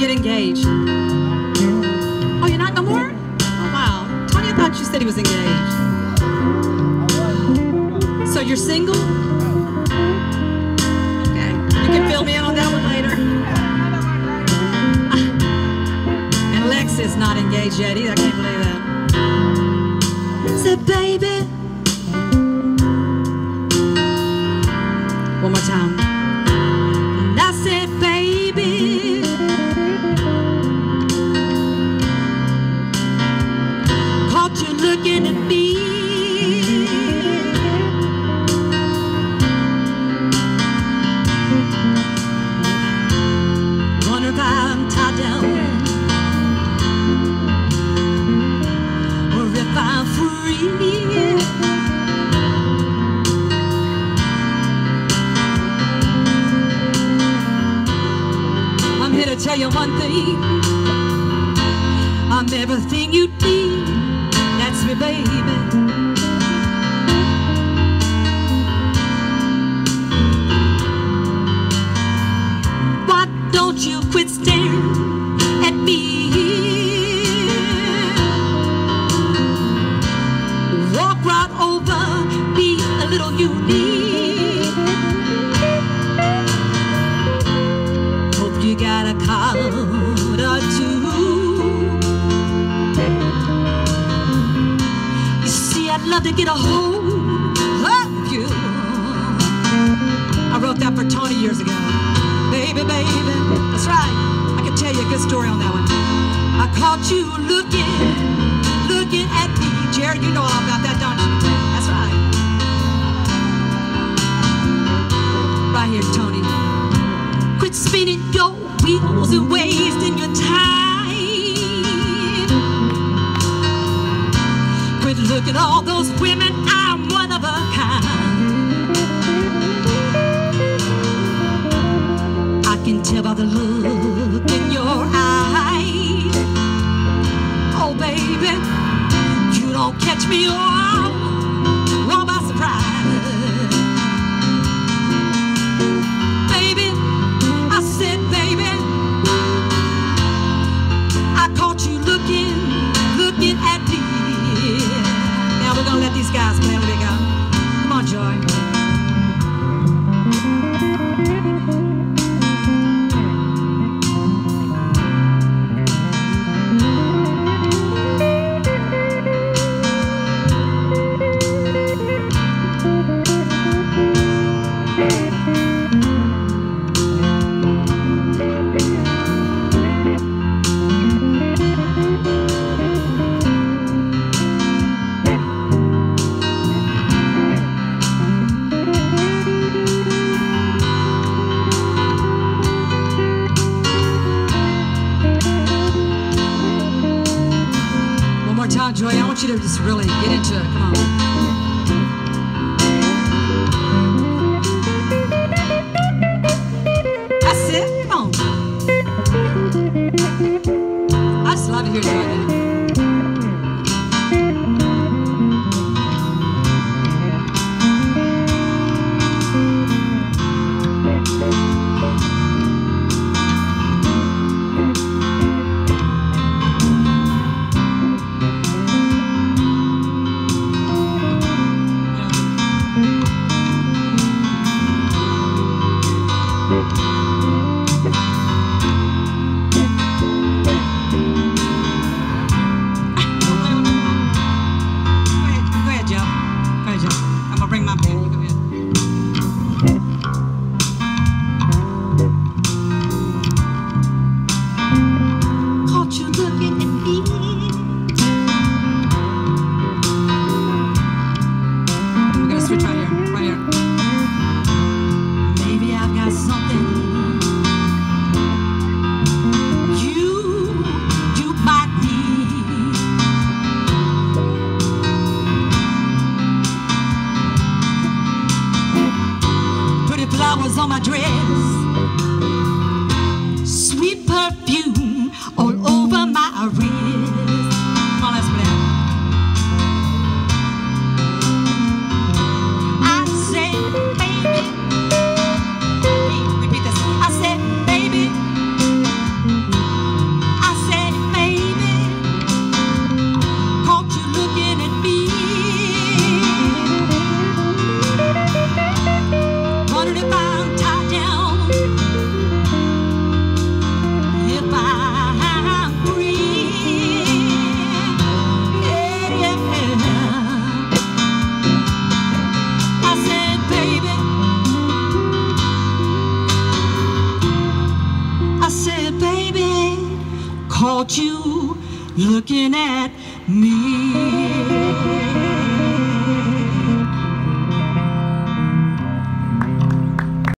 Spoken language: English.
get engaged? Oh, you're not no more? Oh, wow. Tony, I thought you said he was engaged. So you're single? Okay. You can fill me in on that one later. And Lex is not engaged yet either. I can't believe that. Said, baby. One more time. I'm here to tell you one thing. I'm everything you need. That's me, baby. Why don't you quit staring at me? Walk right over, be a little unique. Love to get a hold of you. I wrote that for Tony years ago. Baby, baby, that's right. I can tell you a good story on that one. I caught you looking, looking at me. Jared, you know all about that, don't you? That's right. Right here, Tony. Quit spinning your wheels and all those women. I'm one of a kind. I can tell by the look in your eyes. Oh, baby, you don't catch me all, Joy. I want you to just really get into it. Come on. Switch right here, right here. Maybe I've got something you you might need. Pretty flowers on my dress, caught you looking at me.